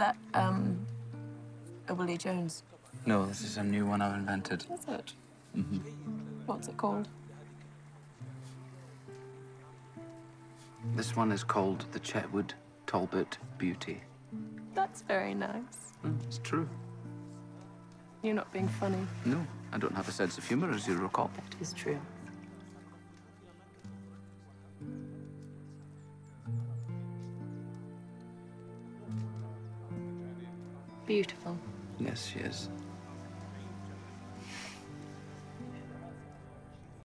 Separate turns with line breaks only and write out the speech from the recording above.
that, um, a Willie Jones?
No, this is a new one I've invented.
Is it? What's it called?
This one is called the Chetwode Talbot Beauty.
That's very nice.
Mm, it's true.
You're not being funny.
No, I don't have a sense of humor, as you recall.
That is true. Beautiful.
Yes, she is.